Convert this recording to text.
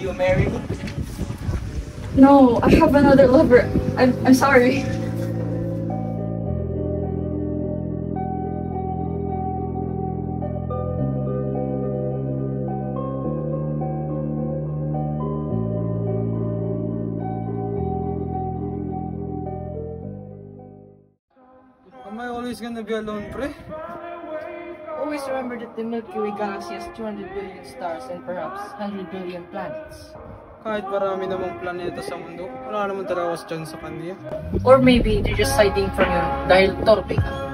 you marry me? No, I have another lover. I'm, I'm sorry. Am I always gonna be alone, pre? Remember that the Milky Way galaxy has 200 billion stars and perhaps 100 billion planets. Kahit marami namang planeta sa mundo, wala naman talaga chance sa kanya. Or maybe they're just hiding from you dahil torpe ka.